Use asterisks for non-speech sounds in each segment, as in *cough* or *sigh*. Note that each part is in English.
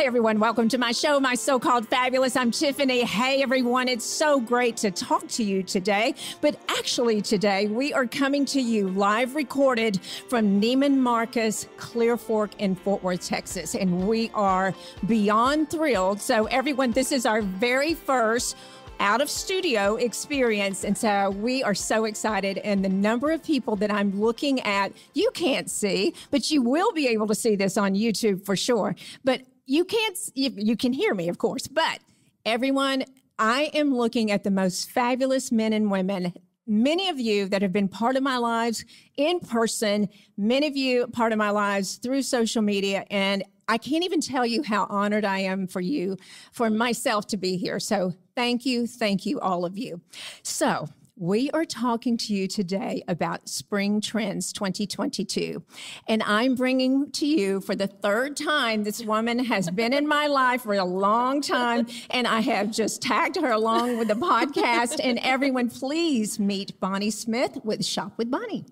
Hey everyone, welcome to my show, My So Called Fabulous. I'm Tiffany. Hey everyone, it's so great to talk to you today. But actually, today we are coming to you live recorded from Neiman Marcus, Clearfork in Fort Worth, Texas. And we are beyond thrilled. So, everyone, this is our very first out of studio experience. And so we are so excited. And the number of people that I'm looking at, you can't see, but you will be able to see this on YouTube for sure. But you can't, you, you can hear me, of course. But everyone, I am looking at the most fabulous men and women many of you that have been part of my lives in person, many of you part of my lives through social media. And I can't even tell you how honored I am for you, for myself to be here. So thank you, thank you, all of you. So, we are talking to you today about Spring Trends 2022. And I'm bringing to you for the third time, this woman has been in my life for a long time. And I have just tagged her along with the podcast. And everyone, please meet Bonnie Smith with Shop with Bonnie.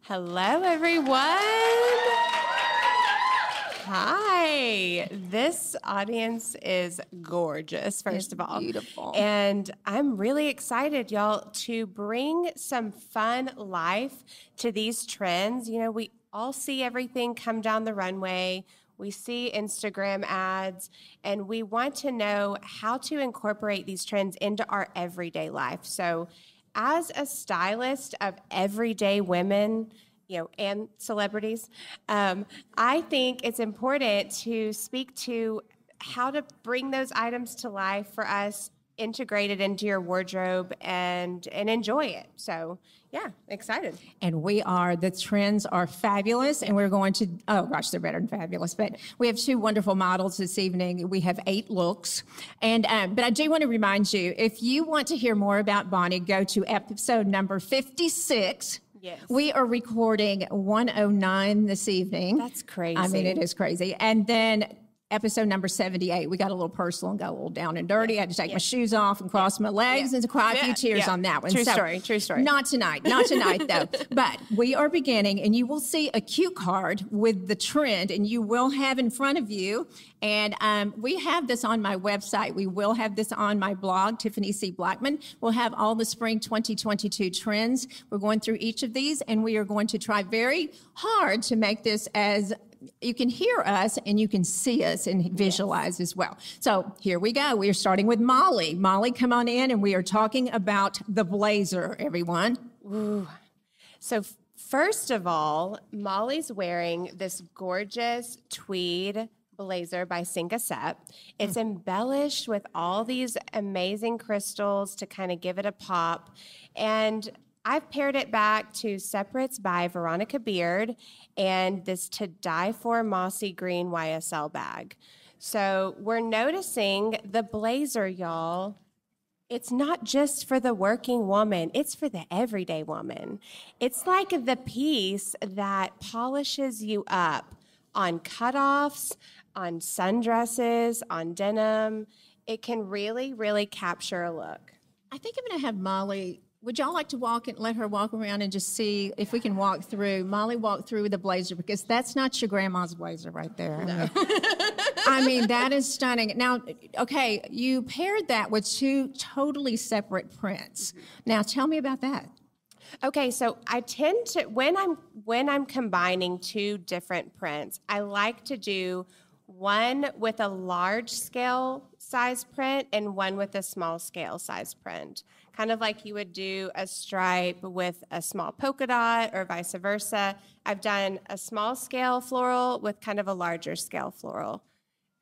Hello, everyone. Hi. This audience is gorgeous, first It's of all. beautiful. And I'm really excited, y'all, to bring some fun life to these trends. You know, we all see everything come down the runway. We see Instagram ads, and we want to know how to incorporate these trends into our everyday life. So, as a stylist of everyday women, you know, and celebrities, um, I think it's important to speak to how to bring those items to life for us, integrate it into your wardrobe, and and enjoy it. So, yeah, excited. And we are, the trends are fabulous. And we're going to, oh gosh, they're better than fabulous. But we have two wonderful models this evening. We have eight looks. And, um, but I do want to remind you if you want to hear more about Bonnie, go to episode number 56. Yes. We are recording 109 this evening. That's crazy. I mean, it is crazy. And then episode number 78, we got a little personal and got a little down and dirty. I had to take my shoes off and cross my legs Yeah. and to cry a few tears Yeah. on that one. True story. True story. Not tonight. Not tonight, though. *laughs* But we are beginning, and you will see a cue card with the trend, and you will have in front of you. And um, we have this on my website. We will have this on my blog, Tiffany C. Blackmon. We'll have all the spring 2022 trends. We're going through each of these, and we are going to try very hard to make this as you can hear us and you can see us and visualize as well. So here we go. We are starting with Molly. Molly, come on in, and we are talking about the blazer, everyone. So, first of all, Molly's wearing this gorgeous tweed blazer by Cinq à Sept mm. embellished with all these amazing crystals to kind of give it a pop. And I've paired it back to Separates by Veronica Beard and this To Die For Mossy Green YSL bag. So we're noticing the blazer, y'all it's not just for the working woman, it's for the everyday woman. It's like the piece that polishes you up on cutoffs, on sundresses, on denim. It can really, really capture a look. I think I'm going to have Molly. Would y'all like to walk and let her walk around and just see if we can walk through? Molly walk through with a blazer because that's not your grandma's blazer right there. *laughs* I mean, that is stunning. Now, okay, you paired that with two totally separate prints. Mm-hmm. Now, tell me about that. Okay, so I tend to when I'm when I'm combining two different prints, I like to do one with a large scale size print and one with a small scale size print. Kind of like you would do a stripe with a small polka dot or vice versa. I've done a small scale floral with kind of a larger scale floral.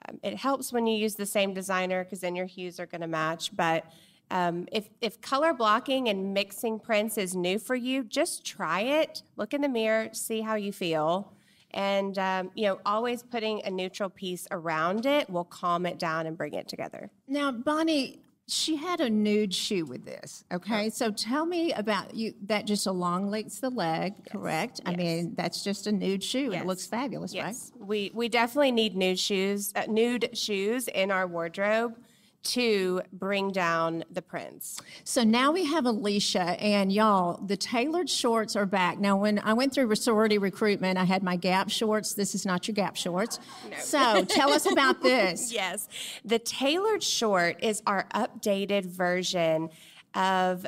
Um, it helps when you use the same designer because then your hues are going to match. But um, if, if color blocking and mixing prints is new for you, just try it. Look in the mirror, see how you feel. And, um, you know, always putting a neutral piece around it will calm it down and bring it together. Now, Bonnie, she had a nude shoe with this. Okay, so tell me about you. That just elongates the leg, correct? I mean, that's just a nude shoe. and It looks fabulous, right? Yes, we, we definitely need nude shoes, uh, nude shoes in our wardrobe to bring down the prints. So now we have Alicia, and y'all, the tailored shorts are back. Now, when I went through sorority recruitment, I had my Gap shorts. This is not your Gap shorts. No. So tell us about *laughs* this. yes. The tailored short is our updated version of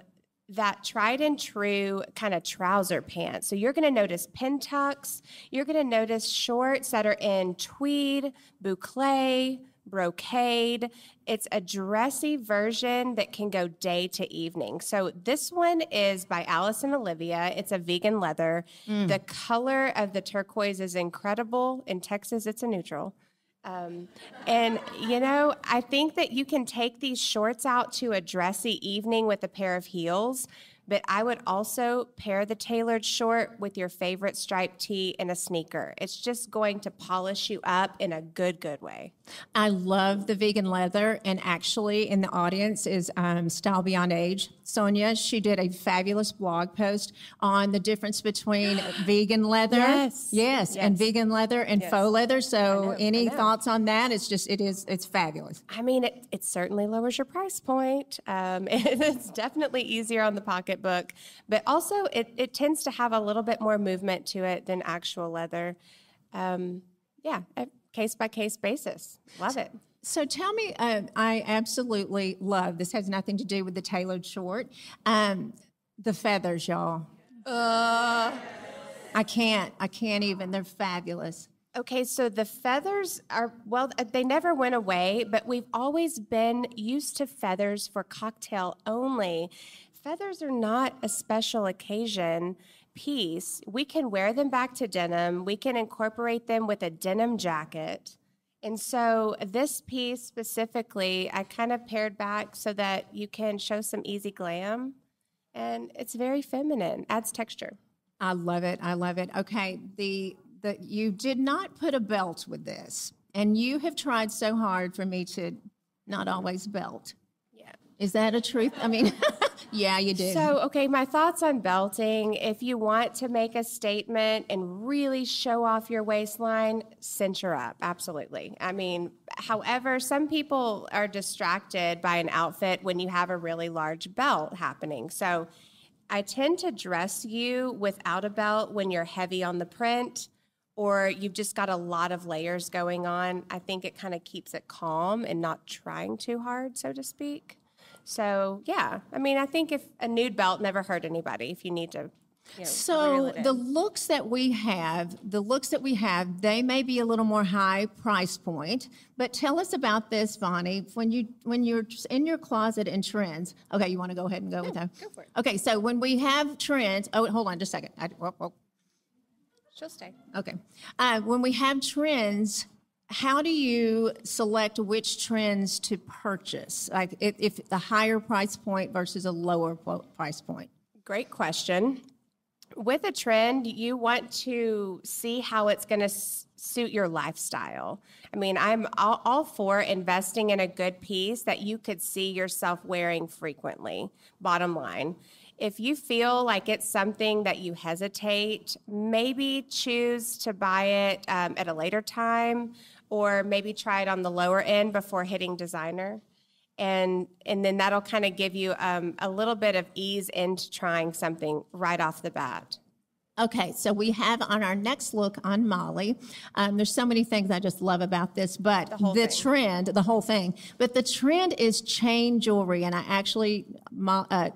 that tried and true kind of trouser pants. So you're going to notice pin tucks. You're going to notice shorts that are in tweed, boucle, brocade. It's a dressy version that can go day to evening. So this one is by Alice and Olivia. It's a vegan leather. Mm. The color of the turquoise is incredible. In Texas, it's a neutral. Um, and you know, I think that you can take these shorts out to a dressy evening with a pair of heels but I would also pair the tailored short with your favorite striped tee and a sneaker. It's just going to polish you up in a good, good way. I love the vegan leather, and actually, in the audience is um, Style Beyond Age. Sonia, she did a fabulous blog post on the difference between *gasps* vegan leather, yes, yes, yes, and vegan leather and yes. faux leather. So, know, any thoughts on that? It's just, it is, it's fabulous. I mean, it, it certainly lowers your price point. Um, *laughs* it's definitely easier on the pocketbook, but also it, it tends to have a little bit more movement to it than actual leather. Um, yeah case by case basis. Love it. So tell me, uh, I absolutely love this. Has nothing to do with the tailored short. Um, the feathers, y'all. Uh, I can't. I can't even. They're fabulous. Okay, so the feathers are, well, uh, they never went away, but we've always been used to feathers for cocktail only. Feathers are not a special occasion piece, we can wear them back to denim. We can incorporate them with a denim jacket. And so, this piece specifically, I kind of paired back so that you can show some easy glam. And it's very feminine, adds texture. I love it. I love it. Okay, the, the you did not put a belt with this, and you have tried so hard for me to not always belt. Is that a truth? I mean, *laughs* Yeah, you do. So, okay, my thoughts on belting. If you want to make a statement and really show off your waistline, cinch up. Absolutely. I mean, however, some people are distracted by an outfit when you have a really large belt happening. So, I tend to dress you without a belt when you're heavy on the print or you've just got a lot of layers going on. I think it kind of keeps it calm and not trying too hard, so to speak. So yeah, I mean, I think if a nude belt never hurt anybody, if you need to. You know, so the looks that we have, the looks that we have, they may be a little more high price point. But tell us about this, Bonnie. When you when you're in your closet in trends, okay, you want to go ahead and go with that? Go for it. Okay, so when we have trends, oh, hold on, just a second. I, whoa, whoa. She'll stay. Okay, uh, when we have trends, how do you select which trends to purchase? Like if, if the higher price point versus a lower price point? Great question. With a trend, you want to see how it's going to s- suit your lifestyle. I mean, I'm all, all, for investing in a good piece that you could see yourself wearing frequently, bottom line. If you feel like it's something that you hesitate, maybe choose to buy it um, at a later time or maybe try it on the lower end before hitting designer. And, and then that'll kind of give you um, a little bit of ease into trying something right off the bat. Okay, so we have on our next look on Molly. Um, there's so many things I just love about this, but the, the trend, the whole thing, but the trend is chain jewelry. And I actually, uh,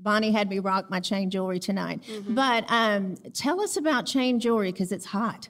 Bonnie had me rock my chain jewelry tonight. Mm-hmm. But um, tell us about chain jewelry because it's hot.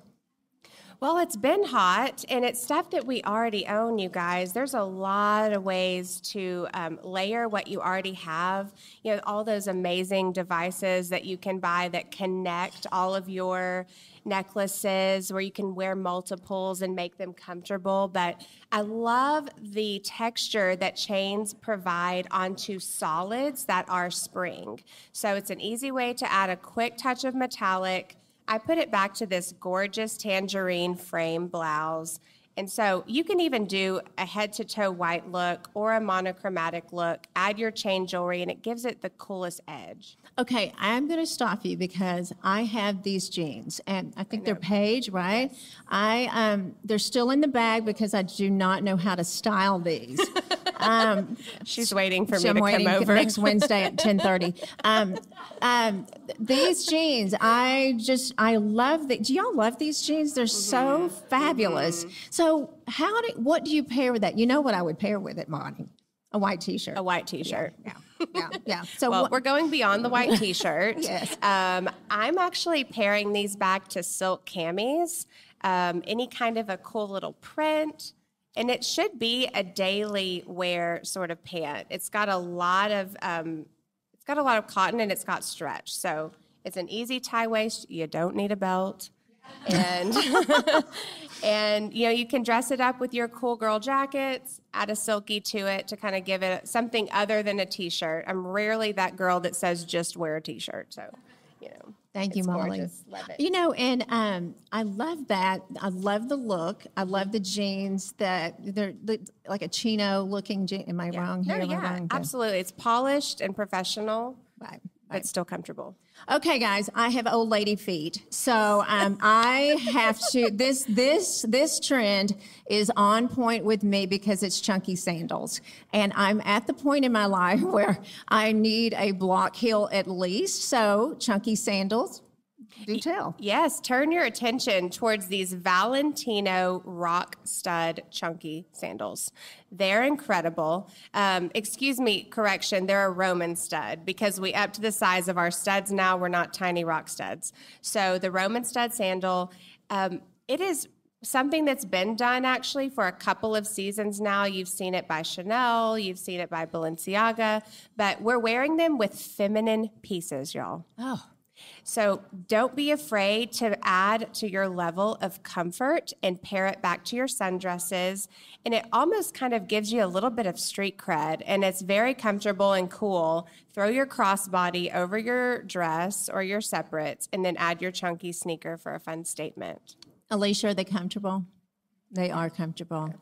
Well, it's been hot and it's stuff that we already own, you guys. There's a lot of ways to um, layer what you already have. You know, all those amazing devices that you can buy that connect all of your necklaces where you can wear multiples and make them comfortable. But I love the texture that chains provide onto solids that are spring. So it's an easy way to add a quick touch of metallic I put it back to this gorgeous tangerine frame blouse. And so you can even do a head to toe white look or a monochromatic look, add your chain jewelry, and it gives it the coolest edge. Okay, I'm going to stop you because I have these jeans, and I think I they're Paige, right? Yes. I um, they're still in the bag because I do not know how to style these. *laughs* Um, She's waiting for me I'm to waiting come over. next Wednesday at *laughs* ten thirty. Um, um, these jeans, I just I love that. Do y'all love these jeans? They're so Mm-hmm. fabulous. So how do what do you pair with that? You know what I would pair with it, Bonnie? A white T-shirt. a white T-shirt. yeah, yeah, yeah. So Well, what, we're going beyond the white T-shirt. *laughs* Yes. Um, I'm actually pairing these back to silk camis, um, any kind of a cool little print, and it should be a daily wear sort of pant. It's got a lot of um, it's got a lot of cotton and it's got stretch, so it's an easy tie waist. You don't need a belt. and *laughs* and you know you can dress it up with your cool girl jackets add a silky to it to kind of give it something other than a t-shirt i'm rarely that girl that says just wear a t-shirt so you know Thank you, it's Molly. gorgeous. Love it. You know, and um, I love that. I love the look. I love the jeans that they're, they like a chino looking jean. Am I wrong here? I yeah wrong? Absolutely it's polished and professional Right. But still comfortable Okay, guys, I have old lady feet, so um, *laughs* I have to. This this this trend is on point with me because it's chunky sandals, and I'm at the point in my life *laughs* where I need a block heel at least. So chunky sandals, do tell. Yes, turn your attention towards these Valentino rock stud chunky sandals. They're incredible. Um, excuse me, correction, they're a Roman stud because we upped the size of our studs now. We're not tiny rock studs. So the Roman stud sandal, um, it is something that's been done actually for a couple of seasons now. You've seen it by Chanel, you've seen it by Balenciaga, but we're wearing them with feminine pieces, y'all. Oh. So don't be afraid to add to your level of comfort and pair it back to your sundresses. And it almost kind of gives you a little bit of street cred and it's very comfortable and cool. Throw your crossbody over your dress or your separates and then add your chunky sneaker for a fun statement. Alicia, are they comfortable? They are comfortable.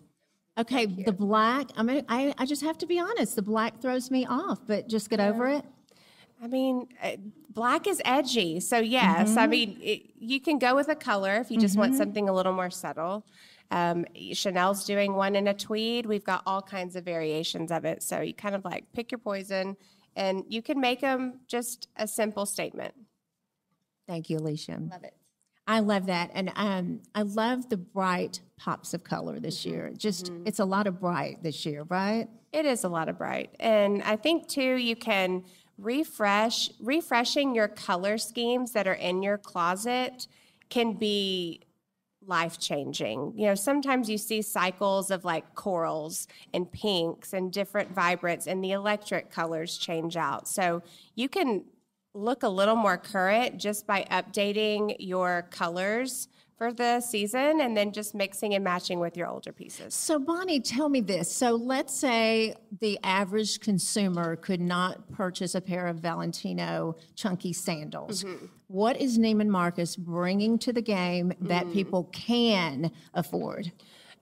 Okay, the black. I mean, I, I just have to be honest. The black throws me off, but just get over it. I mean, uh, black is edgy. So, yes, I mean, it, you can go with a color if you just want something a little more subtle. Um, Chanel's doing one in a tweed. We've got all kinds of variations of it. So, you kind of like pick your poison and you can make them just a simple statement. Thank you, Alicia. Love it. I love that, and um, I love the bright pops of color this year. Just it's a lot of bright this year, right? It is a lot of bright. And I think too you can refresh refreshing your color schemes that are in your closet can be life changing. You know, sometimes you see cycles of like corals and pinks and different vibrants and the electric colors change out. So you can look a little more current just by updating your colors for the season and then just mixing and matching with your older pieces. So, Bonnie, tell me this. So, let's say the average consumer could not purchase a pair of Valentino chunky sandals. Mm-hmm. What is Neiman Marcus bringing to the game that mm-hmm. people can afford?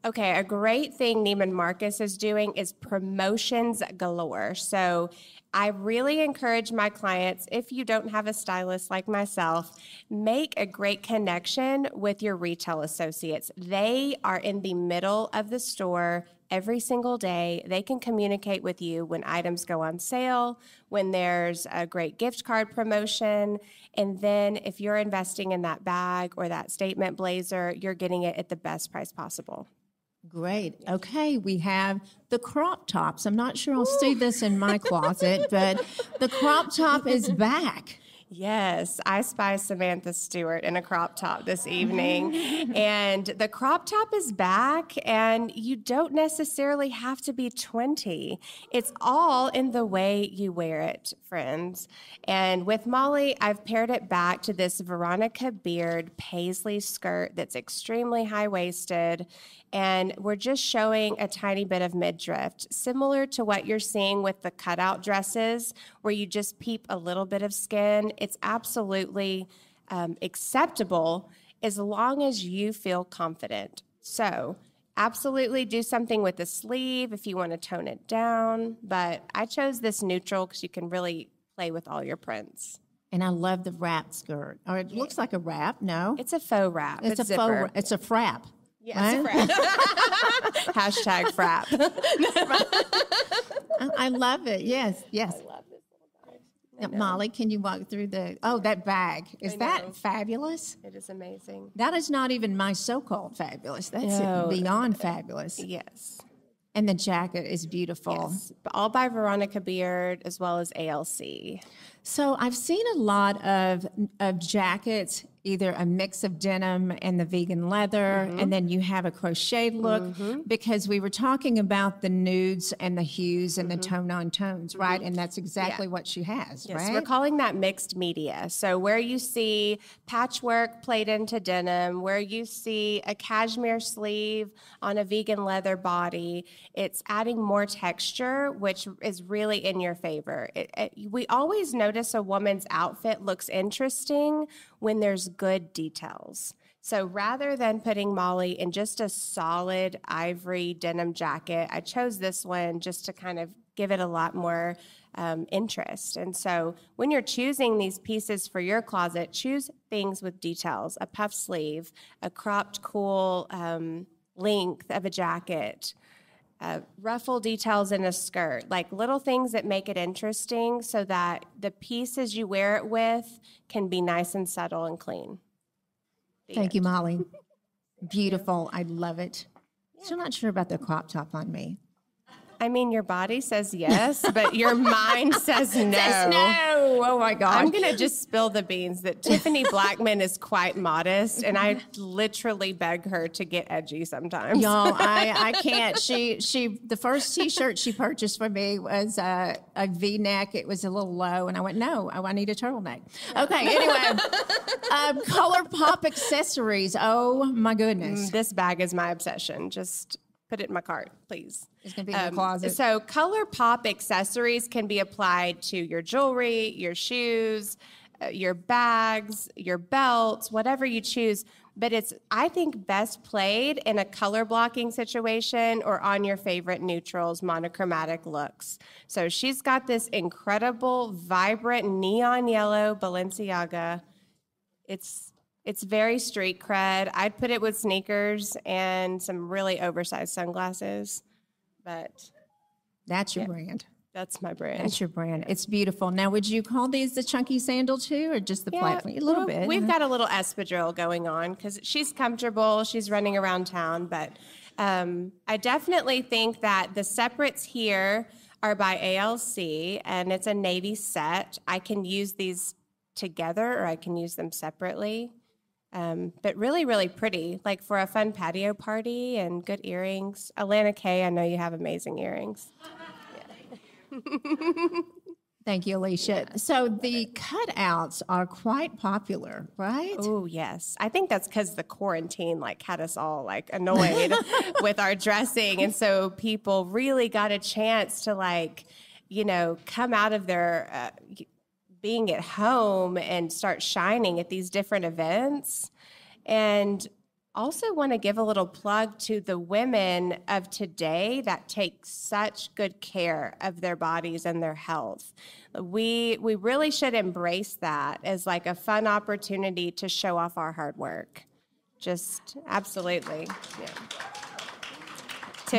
Okay, a great thing Neiman Marcus is doing is promotions galore. So I really encourage my clients, if you don't have a stylist like myself, make a great connection with your retail associates. They are in the middle of the store every single day. They can communicate with you when items go on sale, when there's a great gift card promotion. And then if you're investing in that bag or that statement blazer, you're getting it at the best price possible. Great. Okay, we have the crop tops. I'm not sure I'll see this in my closet, *laughs* but the crop top is back. Yes, I spy Samantha Stewart in a crop top this evening. *laughs* and the crop top is back, and you don't necessarily have to be 20. It's all in the way you wear it, friends. And with Molly, I've paired it back to this Veronica Beard paisley skirt that's extremely high waisted. And we're just showing a tiny bit of midriff, similar to what you're seeing with the cutout dresses, where you just peep a little bit of skin. It's absolutely um, acceptable as long as you feel confident. So, absolutely do something with the sleeve if you want to tone it down. But I chose this neutral because you can really play with all your prints. And I love the wrap skirt. Or it looks like a wrap, no? It's a faux wrap. It's, a zipper. faux, it's a frap. Yes, Right? *laughs* Hashtag frap. *laughs* I, I love it. Yes, yes. love this little Now, Molly, can you walk through the? Oh, that bag is that fabulous? It is amazing. That is not even my so-called fabulous. That's No. beyond fabulous. Yes. And the jacket is beautiful. Yes. All by Veronica Beard as well as ALC. So I've seen a lot of of jackets, either a mix of denim and the vegan leather, Mm-hmm. and then you have a crocheted look because we were talking about the nudes and the hues and the tone on tones, right? And that's exactly what she has, Mm-hmm. Yes, right? we're calling that mixed media. So where you see patchwork played into denim, where you see a cashmere sleeve on a vegan leather body, it's adding more texture, which is really in your favor. It, it- we always notice a woman's outfit looks interesting when there's good details. So rather than putting Molly in just a solid ivory denim jacket, I chose this one just to kind of give it a lot more um, interest. And so when you're choosing these pieces for your closet, choose things with details a puff sleeve, a cropped, cool um, length of a jacket. Uh, ruffle details in a skirt, like little things that make it interesting so that the pieces you wear it with can be nice and subtle and clean. Thank you, Molly. *laughs* Beautiful. I love it. Still not sure about the crop top on me. I mean, your body says yes, but your *laughs* mind says no. No. Oh my God. I'm going to just spill the beans that Tiffany Blackmon is quite modest, and I literally beg her to get edgy sometimes. Y'all, *laughs* I, I can't. She she the first T-shirt she purchased for me was uh, a V-neck. It was a little low, and I went, no, I, I need a turtleneck. Okay, anyway, *laughs* um, color pop accessories. Oh my goodness, This bag is my obsession. Just put it in my cart, please. it's gonna be in the closet. So, color pop accessories can be applied to your jewelry, your shoes, uh, your bags, your belts, whatever you choose. But it's, I think, best played in a color blocking situation or on your favorite neutrals, monochromatic looks. So, she's got this incredible, vibrant neon yellow Balenciaga. It's it's very street cred. I'd put it with sneakers and some really oversized sunglasses, but That's your brand. that's my brand. That's your brand. It's beautiful. Now, would you call these the chunky sandal too, or just the platform? A little well, bit. We've got a little espadrille going on because she's comfortable. She's running around town, but um, I definitely think that the separates here are by ALC, and it's a navy set. I can use these together, or I can use them separately. Um, but really, really pretty, like for a fun patio party and good earrings. Alana Kay, I know you have amazing earrings. *laughs* Thank you, Alicia. So the cutouts are quite popular, right? Oh yes, I think that's because the quarantine like had us all like annoyed *laughs* with our dressing, and so people really got a chance to like, you know, come out of their uh, being at home and start shining at these different events, and also want to give a little plug to the women of today that take such good care of their bodies and their health. We we really should embrace that as like a fun opportunity to show off our hard work. Just absolutely. Yeah.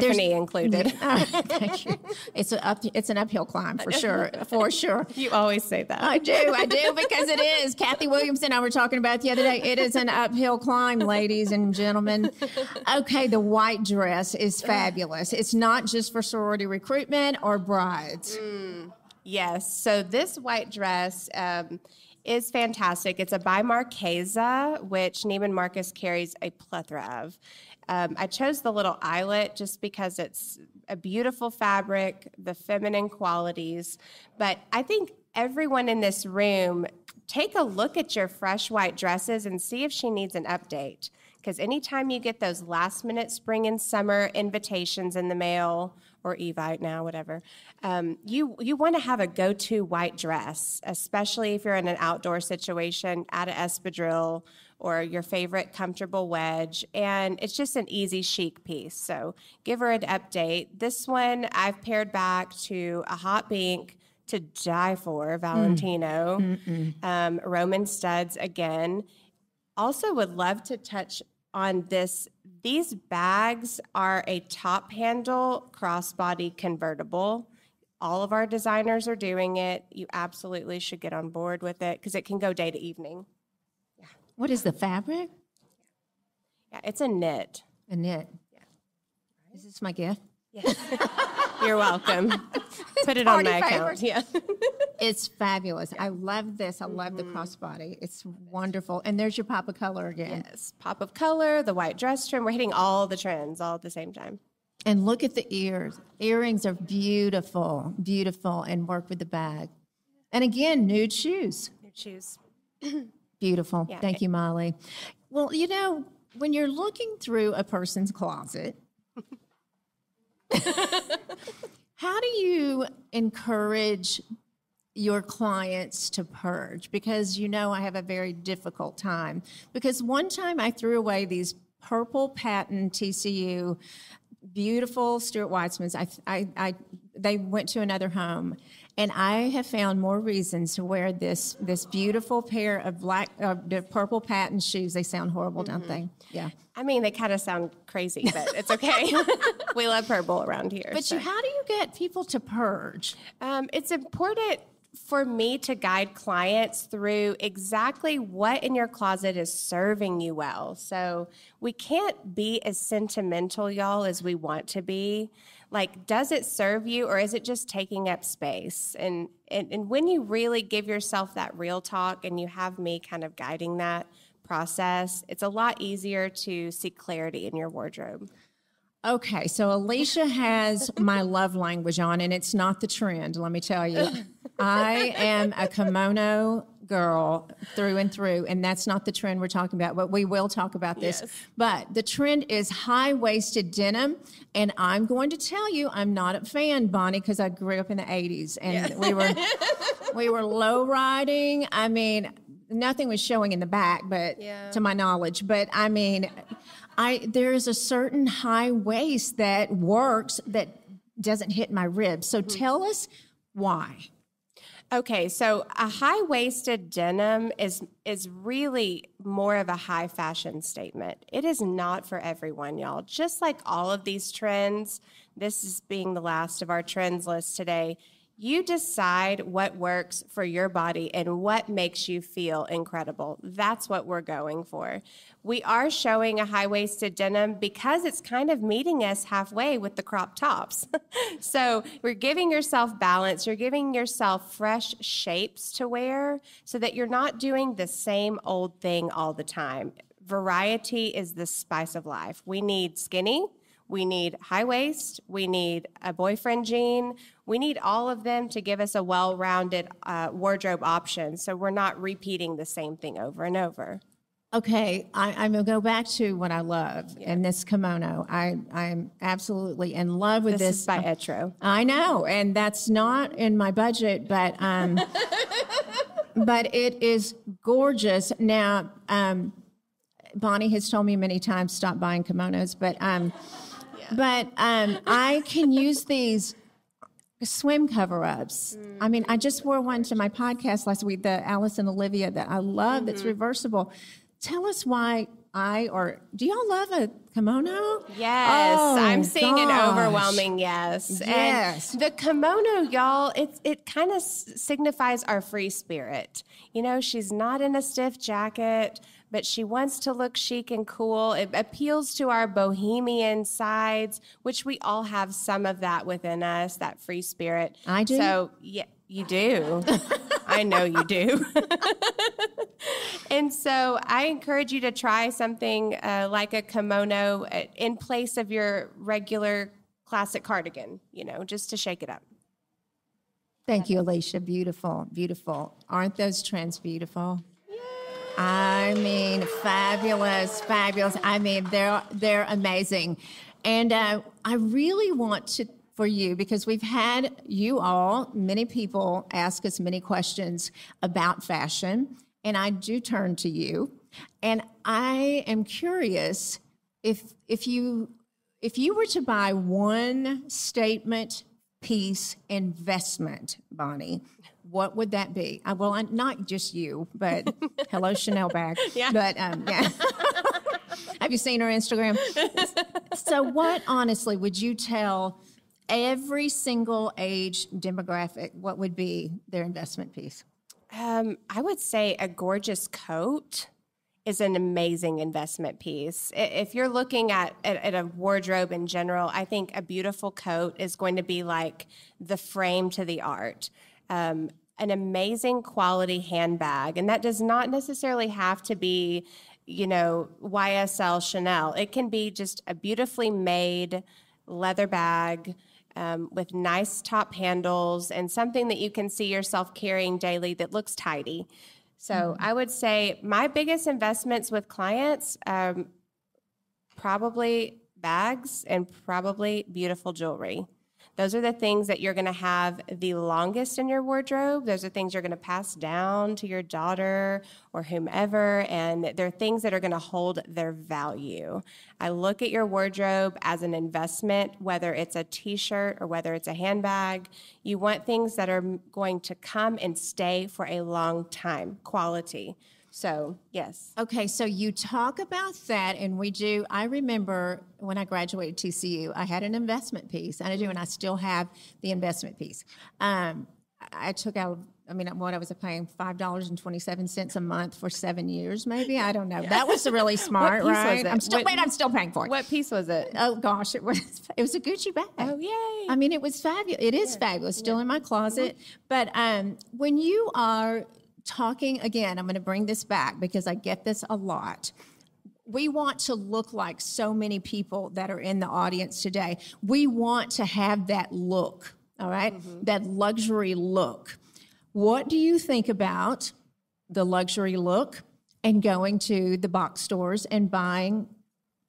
Tiffany included. *laughs* Thank you. *laughs* It's an up. It's an uphill climb for sure. For sure. *laughs* You always say that. I do. I do because it is. Kathy Williams and I were talking about it the other day. It is an uphill climb, ladies and gentlemen. Okay, the white dress is fabulous. It's not just for sorority recruitment or brides. Yes. So this white dress um, is fantastic. It's a by Marchesa, which Neiman Marcus carries a plethora of. Um, I chose the little eyelet just because it's a beautiful fabric, the feminine qualities. But I think everyone in this room, take a look at your fresh white dresses and see if she needs an update. Because anytime you get those last minute spring and summer invitations in the mail, or Evite now, whatever, um, you you want to have a go to white dress, especially if you're in an outdoor situation. Add an espadrille or your favorite comfortable wedge, and it's just an easy chic piece. So give her an update. This one I've paired back to a hot pink to die for Valentino, um, Roman studs again also would love to touch on this These bags are a top handle crossbody convertible. All of our designers are doing it. You absolutely should get on board with it because it can go day to evening. What is the fabric? Yeah, it's a knit. A knit. Yeah. Is this my gift? Yes. *laughs* You're welcome. *laughs* Put it on my account. Yeah. *laughs* It's fabulous. I love this. I love the mm-hmm. crossbody. It's wonderful. And there's your pop of color again. yes. Pop of color, the white dress trim. We're hitting all the trends all at the same time. And look at the ears. Earrings are beautiful, beautiful, and work with the bag. And again, nude shoes. Your shoes. *clears throat* Beautiful. Yeah. Thank you, Molly. Well, you know, when you're looking through a person's closet, *laughs* how do you encourage your clients to purge? Because you know I have a very difficult time. Because one time I threw away these purple patent TCU beautiful Stuart Weitzmans. I, I, I, they went to another home, and I have found more reasons to wear this this beautiful pair of black, uh, the purple patent shoes. They sound horrible, don't they? Yeah. I mean, they kind of sound crazy, but it's okay. *laughs* we love purple around here. But so. you, how do you get people to purge? Um, it's important for me to guide clients through exactly what in your closet is serving you well. So we can't be as sentimental, y'all, as we want to be. Like, does it serve you or is it just taking up space? And, and, and when you really give yourself that real talk and you have me kind of guiding that process, it's a lot easier to see clarity in your wardrobe. Okay, so Alicia has my love language on, and it's not the trend, let me tell you. I am a kimono girl through and through, and that's not the trend we're talking about, but we will talk about this. Yes. But the trend is high waisted denim, and I'm going to tell you, I'm not a fan, Bonnie, because I grew up in the 80s, and we were *laughs* we were low riding. I mean, nothing was showing in the back, but Yeah. to my knowledge, but I mean, I there is a certain high waist that works that doesn't hit my ribs. So mm-hmm. tell us why. Okay, so a high waisted denim is is really more of a high fashion statement. It is not for everyone, y'all. Just like all of these trends, this is being the last of our trends list today. You decide what works for your body and what makes you feel incredible. That's what we're going for. We are showing a high waisted denim because it's kind of meeting us halfway with the crop tops. *laughs* so we're giving yourself balance, you're giving yourself fresh shapes to wear so that you're not doing the same old thing all the time. Variety is the spice of life. We need skinny, we need high waist. We need a boyfriend jean. We need all of them to give us a well rounded uh, wardrobe option so we're not repeating the same thing over and over. Okay, I, I'm gonna go back to what I love and this kimono. I I'm absolutely in love with This, this. is by Etro. I know, and that's not in my budget, but um, *laughs* but it is gorgeous. Now, um, Bonnie has told me many times stop buying kimonos, but um, but um, I can use these swim cover-ups. I mean, I just wore one to my podcast last week, the Alice and Olivia that I love. That's reversible. Tell us why I or do y'all love a kimono? Yes, Oh, I'm seeing an overwhelming yes. Yes. And the kimono, y'all, it it kind of signifies our free spirit. You know, she's not in a stiff jacket, but she wants to look chic and cool. It appeals to our bohemian sides, which we all have some of that within us, that free spirit. I do? So, yeah, you do. I know you do. *laughs* And so I encourage you to try something uh, like a kimono uh, in place of your regular classic cardigan, you know, just to shake it up. Thank you, Alicia. Beautiful, beautiful. Aren't those trends beautiful? I mean, fabulous, fabulous. I mean, they're they're amazing, and uh, I really want to for you because we've had you all, many people, ask us many questions about fashion, and I do turn to you, and I am curious if if you if you were to buy one statement piece investment, Bonnie, what would that be? Uh, well, I- not just you, but *laughs* hello Chanel bag. *laughs* Yeah. But um, yeah. *laughs* Have you seen her Instagram? so, what honestly would you tell every single age demographic? What would be their investment piece? Um, I would say a gorgeous coat is an amazing investment piece. If you're looking at, at, at a wardrobe in general, I think a beautiful coat is going to be like the frame to the art. Um, an amazing quality handbag, and that does not necessarily have to be, you know, YSL Chanel. It can be just a beautifully made leather bag um, with nice top handles and something that you can see yourself carrying daily that looks tidy. So I would say my biggest investments with clients, um, probably bags and probably beautiful jewelry. Those are the things that you're going to have the longest in your wardrobe. Those are things you're going to pass down to your daughter or whomever, and they're things that are going to hold their value. I look at your wardrobe as an investment, whether it's a t shirt or whether it's a handbag. You want things that are going to come and stay for a long time, quality. So, yes. Okay, so you talk about that, and we do. I remember when I graduated TCU, I had an investment piece, and I do, and I still have the investment piece. Um, I took out. I mean, what I was paying five dollars and twenty seven cents a month for seven years, maybe. I don't know. That was a really *laughs* smart, piece was right? it? I'm still What- wait. I'm still paying for it. What piece was it? Oh gosh, it was it was a Gucci bag. Oh, yay. I mean, it was fabulous. It is fabulous. Still in my closet. But um, when you are talking again, I'm going to bring this back because I get this a lot. We want to look like so many people that are in the audience today. We want to have that look, all right? Mm-hmm. That luxury look. What do you think about the luxury look and going to the box stores and buying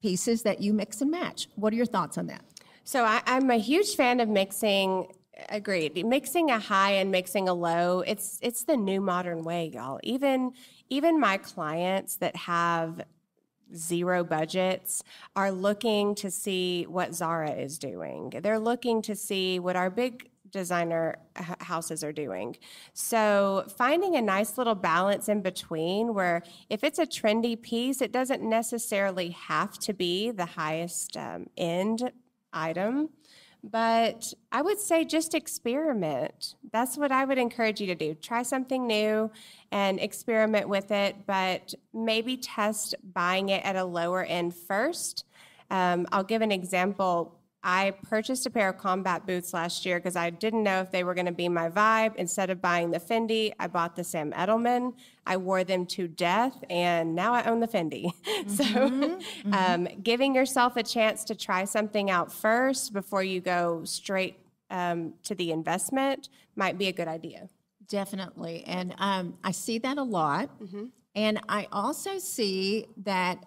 pieces that you mix and match? What are your thoughts on that? So I, I'm a huge fan of mixing. Agreed. Mixing a high and mixing a low. It's it's the new modern way, y'all. Even even my clients that have zero budgets are looking to see what Zara is doing. They're looking to see what our big designer houses are doing. So finding a nice little balance in between where if it's a trendy piece, it doesn't necessarily have to be the highest um, end item. But I would say just experiment. That's what I would encourage you to do. Try something new and experiment with it, but maybe test buying it at a lower end first. Um, I'll give an example. I purchased a pair of combat boots last year because I didn't know if they were going to be my vibe. Instead of buying the Fendi, I bought the Sam Edelman. I wore them to death, and now I own the Fendi. *laughs* so, um, giving yourself a chance to try something out first before you go straight um, to the investment might be a good idea. Definitely. And um, I see that a lot. And I also see that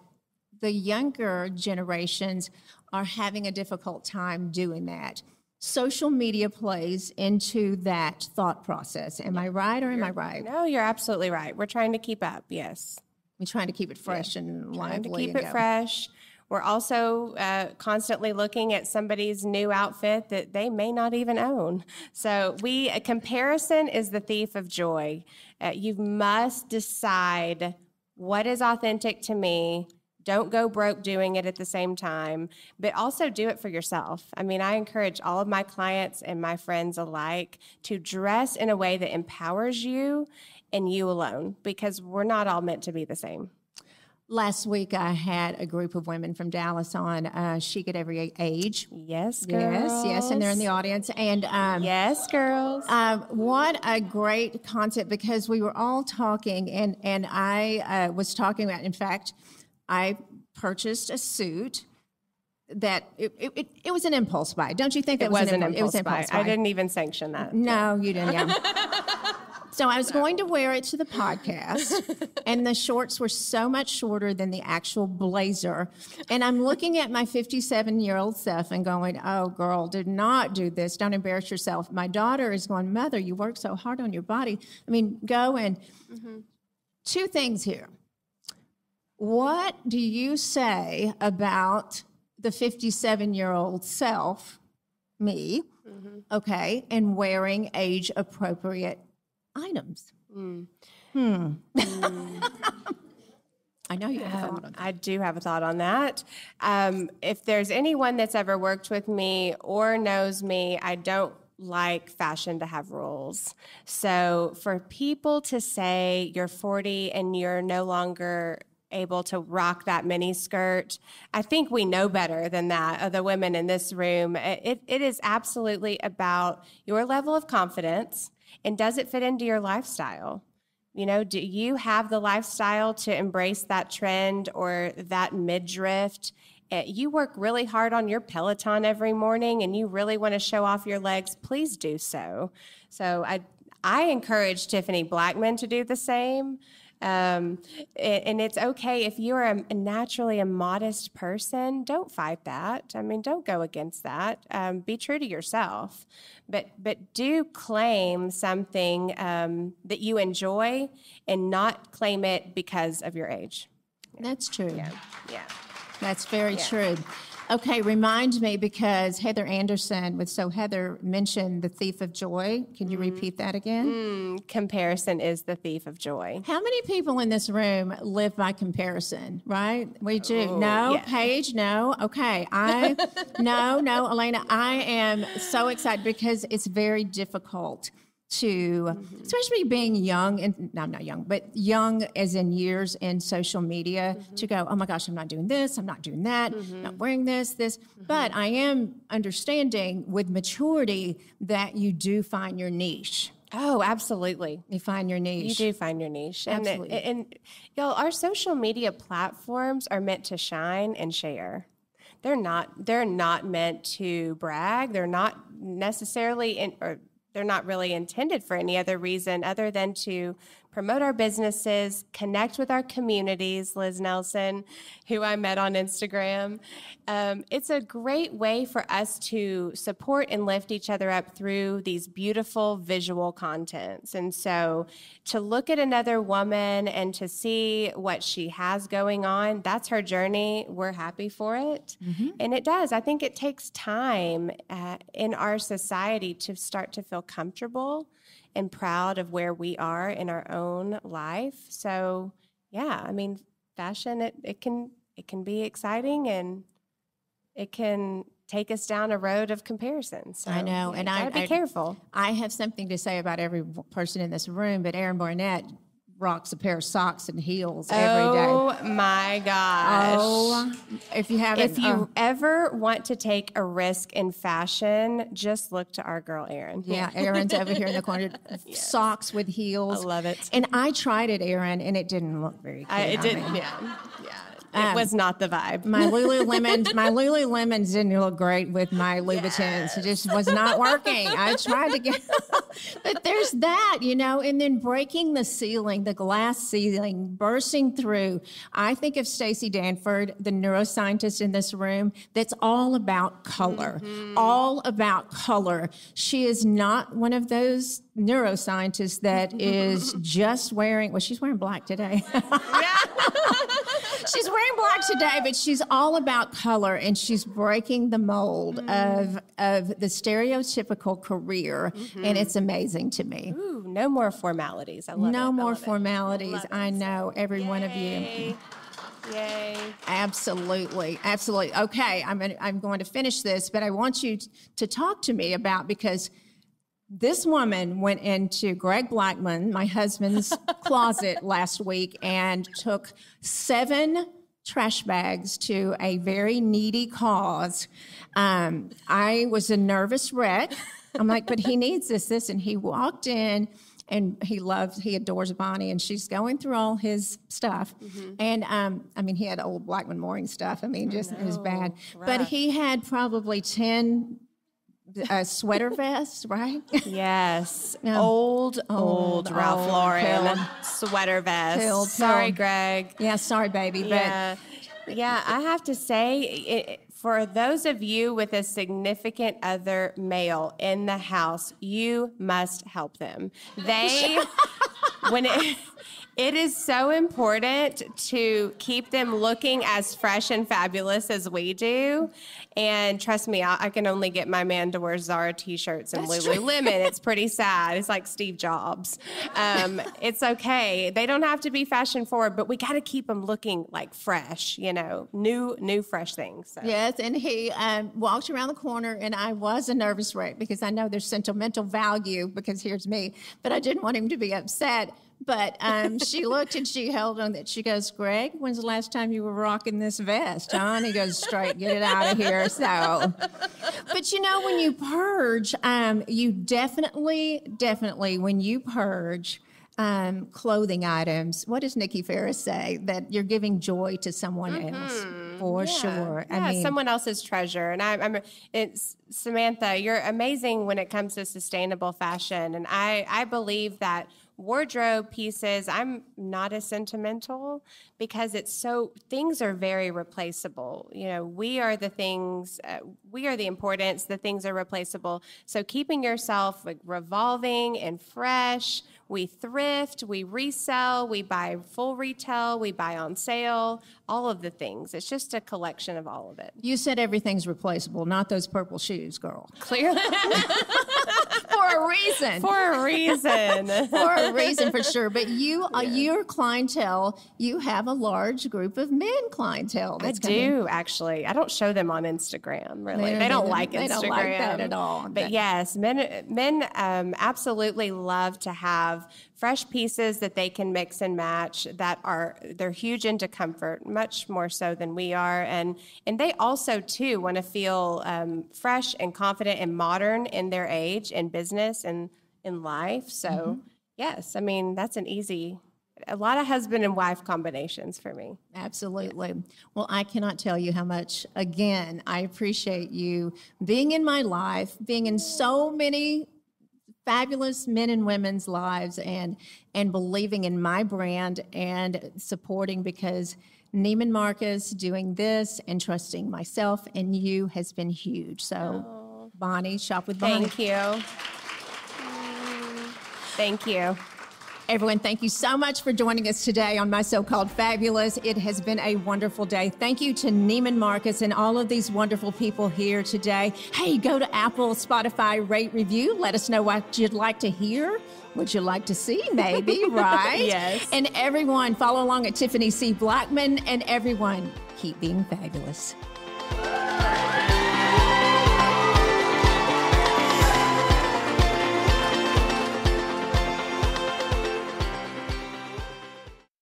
the younger generations are having a difficult time doing that. Social media plays into that thought process. Am I right or am I right? No, you're absolutely right. We're trying to keep up. Yes. We're trying to keep it fresh and trying to keep it go. fresh. We're also uh, constantly looking at somebody's new outfit that they may not even own. So we a comparison is the thief of joy. Uh, you must decide what is authentic to me. Don't go broke doing it at the same time, but also do it for yourself. I mean, I encourage all of my clients and my friends alike to dress in a way that empowers you and you alone because we're not all meant to be the same. Last week, I had a group of women from Dallas on uh, Chic at Every Age. Yes, girls. Yes, yes, and they're in the audience. And um, Yes, girls. Um, what a great concept because we were all talking, and and I uh, was talking about. In fact, I purchased a suit that it, it, it, was an impulse buy. Don't you think that it was, was an impulse? impulse, It was buy. impulse I didn't even sanction that. No, you didn't. Yeah. *laughs* so I was going to wear it to the podcast, and the shorts were so much shorter than the actual blazer. And I'm looking at my 57 year old self and going, "Oh, girl, do not do this. Don't embarrass yourself." My daughter is going, "Mother, you work so hard on your body. I mean, go and." Mm-hmm. Two things here. What do you say about the 57 year old self, me, okay, and wearing age appropriate items? Hmm. *laughs* I know you have a thought on that. I do have a thought on that. Um, if there's anyone that's ever worked with me or knows me, I don't like fashion to have rules. So for people to say you're 40 and you're no longer able to rock that mini skirt, I think we know better than that, of the women in this room. It, it is absolutely about your level of confidence and does it fit into your lifestyle? You know, do you have the lifestyle to embrace that trend or that midriff? Uh, you work really hard on your Peloton every morning and you really want to show off your legs, please do so. So I I encourage Tiffany Blackmon to do the same. Um, and it's okay if you are a, naturally a modest person, don't fight that. I mean, don't go against that. Um, be true to yourself, but but do claim something um, that you enjoy, and not claim it because of your age. That's true. Yeah, yeah. That's very yeah. true. Okay, remind me because Heather Anderson with So Heather mentioned the thief of joy. Can you mm. repeat that again? Mm, comparison is the thief of joy. How many people in this room live by comparison, right? We do. Oh, no, yeah. Paige, no. Okay. I *laughs* no, no, Elena, I am so excited because it's very difficult to mm-hmm. especially being young and no, I'm not young, but young as in years in social media mm-hmm. to go, oh my gosh, I'm not doing this, I'm not doing that, mm-hmm. not wearing this, this. Mm-hmm. But I am understanding with maturity that you do find your niche. Oh, absolutely. You find your niche. You do find your niche. Absolutely. And, and y'all, our social media platforms are meant to shine and share. They're not. They're not meant to brag. They're not necessarily in, or they're not really intended for any other reason other than to promote our businesses, connect with our communities. Liz Nelson, who I met on Instagram. Um, it's a great way for us to support and lift each other up through these beautiful visual contents. And so to look at another woman and to see what she has going on, that's her journey. We're happy for it. Mm-hmm. And it does. I think it takes time uh, in our society to start to feel comfortable and proud of where we are in our own life. So, yeah, I mean, fashion it, it can it can be exciting and it can take us down a road of comparison. So I know, and I be I, careful. I have something to say about every person in this room, but Erin Barnett rocks a pair of socks and heels every day. Oh my gosh. Oh, if you haven't. If you uh, ever want to take a risk in fashion, just look to our girl, Erin. Yeah, Erin's over here in the corner. *laughs* yes. Socks with heels. I love it. And I tried it, Erin, and it didn't look very good. I, it didn't, yeah. Yeah. It um, was not the vibe. My *laughs* Lululemon, my Lululemons didn't look great with my Louboutins. Yes. It just was not working. I tried to get, *laughs* but there's that, you know, and then breaking the ceiling, the glass ceiling, bursting through. I think of Stacy Danford, the neuroscientist in this room, that's all about color, mm-hmm. all about color. She is not one of those neuroscientists that is just wearing, well, she's wearing black today. *laughs* she's wearing black today, but she's all about color and she's breaking the mold mm. of of the stereotypical career, mm-hmm. and it's amazing to me. Ooh, no more formalities. I love no it. more formalities. I, I know every Yay. one of you. Yay. Absolutely. Absolutely. Okay, I'm, gonna, I'm going to finish this, but I want you to talk to me about because this woman went into Greg Blackmon, my husband's *laughs* closet last week, and took seven trash bags to a very needy cause. Um, I was a nervous wreck. I'm like, but he needs this, this. And he walked in and he loves, he adores Bonnie, and she's going through all his stuff. Mm-hmm. And um, I mean, he had old Blackmon Mooring stuff. I mean, just it was bad. Rough. But he had probably 10 a sweater vest, right? *laughs* Yes. old, old, old, Ralph Lauren sweater vest. sorry, Greg. Yeah, sorry, baby. Yeah. But yeah, I have to say, it, for those of you with a significant other male in the house, you must help them. They *laughs* when it it is so important to keep them looking as fresh and fabulous as we do. And trust me, I, I can only get my man to wear Zara t-shirts and That's. Lululemon. it's *laughs* pretty sad. It's like Steve Jobs. Um, it's okay. They don't have to be fashion forward, but we got to keep them looking like fresh. You know, new, new, fresh things. So. Yes, and he um, walked around the corner, and I was a nervous wreck because I know there's sentimental value because here's me, but I didn't want him to be upset. But um, she looked and she held on that. She goes, Greg, when's the last time you were rocking this vest, huh? And he goes, straight, get it out of here. So, but you know, when you purge, um, you definitely, definitely, when you purge, um, clothing items. What does Nikki Ferris say? That you're giving joy to someone else for sure. Yeah, mean, someone else's treasure. And I, I'm, it's Samantha. You're amazing when it comes to sustainable fashion, and I, I believe that wardrobe pieces. I'm not as sentimental because it's so things are very replaceable. You know, we are the things. Uh, we are the importance. The things are replaceable. So keeping yourself like revolving and fresh. We thrift, we resell, we buy full retail, we buy on sale, all of the things. It's just a collection of all of it. You said everything's replaceable, not those purple shoes, girl. *laughs* Clearly. *laughs* for a reason. For a reason. *laughs* for a reason, for sure. But you, uh, your clientele, you have a large group of men clientele. I do actually. I don't show them on Instagram. Really, They they, don't- don't, they like don't- Instagram. they don't like that at all. But But- yes, men men um, absolutely love to have fresh pieces that they can mix and match. That are they're huge into comfort, much more so than we are, and and they also too want to feel um, fresh and confident and modern in their age and business and in life. So Mm-hmm. yes, I mean that's an easy. A lot of husband and wife combinations for me. Absolutely. Well, I cannot tell you how much, again, I appreciate you being in my life, being in so many fabulous men and women's lives and and believing in my brand and supporting because Neiman Marcus doing this and trusting myself and you has been huge. So oh. Bonnie, shop with Bonnie. Thank you. Thank you. Everyone, thank you so much for joining us today on My So Called Fabulous. It has been a wonderful day. Thank you to Neiman Marcus and all of these wonderful people here today. Hey, go to Apple, Spotify, rate, review. Let us know what you'd like to hear, what you'd like to see, maybe, *laughs* right? Yes. And everyone, follow along at Tiffany C. Blackmon, and everyone, keep being fabulous.